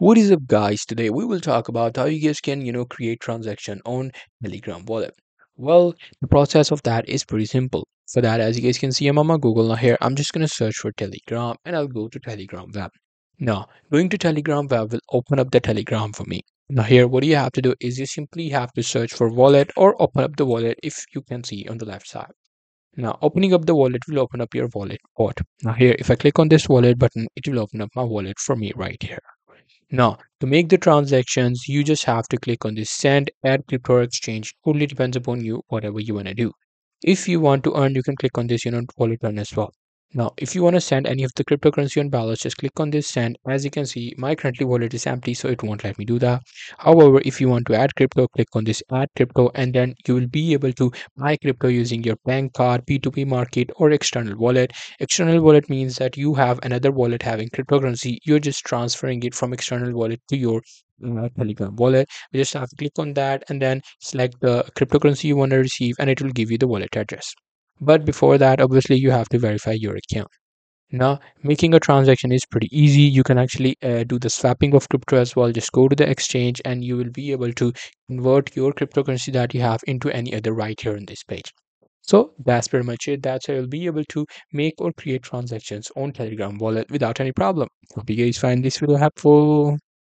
What is up guys? Today we will talk about how you guys can, you know, create transaction on Telegram wallet. Well, the process of that is pretty simple. For that, as you guys can see, I'm on my Google now here. I'm just going to search for Telegram and I'll go to Telegram web. Now, going to Telegram web will open up the Telegram for me. Now here, what you have to do is you simply have to search for wallet or open up the wallet if you can see on the left side. Now, opening up the wallet will open up your wallet port. Now here, if I click on this wallet button, it will open up my wallet for me right here. Now, to make the transactions, you just have to click on this send add crypto exchange. Totally depends upon you, whatever you want to do. If you want to earn, you can click on this, you know, wallet earn as well. Now, if you want to send any of the cryptocurrency on balance, just click on this send. As you can see, my currently wallet is empty, so it won't let me do that. However, if you want to add crypto, click on this add crypto, and then you will be able to buy crypto using your bank card, P2P market, or external wallet. External wallet means that you have another wallet having cryptocurrency. You're just transferring it from external wallet to your uh, Telegram wallet. You just have to click on that and then select the cryptocurrency you want to receive, and it will give you the wallet address. But before that, obviously, you have to verify your account. Now, making a transaction is pretty easy. You can actually uh, do the swapping of crypto as well. Just go to the exchange and you will be able to convert your cryptocurrency that you have into any other right here on this page. So that's pretty much it. That's how you'll be able to make or create transactions on Telegram wallet without any problem. Hope you guys find this video helpful.